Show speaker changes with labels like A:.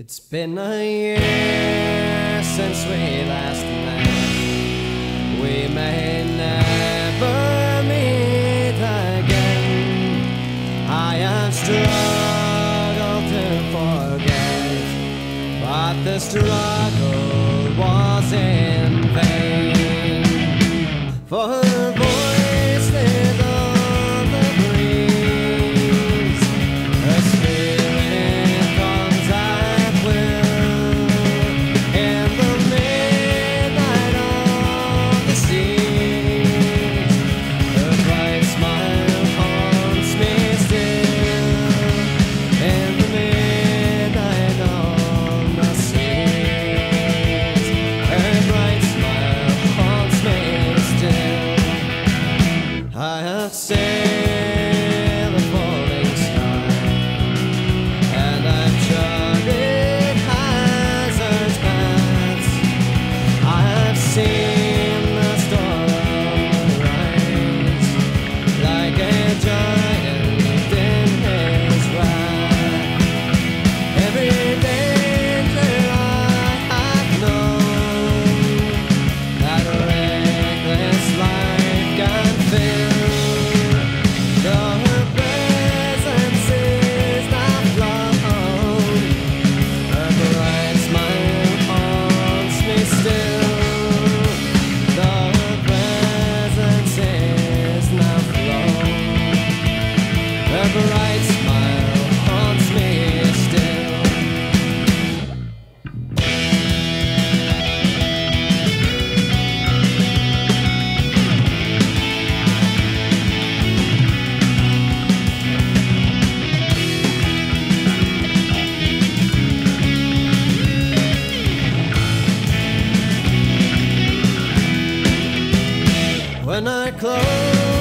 A: It's been a year since we last met. We may never meet again. I have struggled to forget, but the struggle. the same. and I close.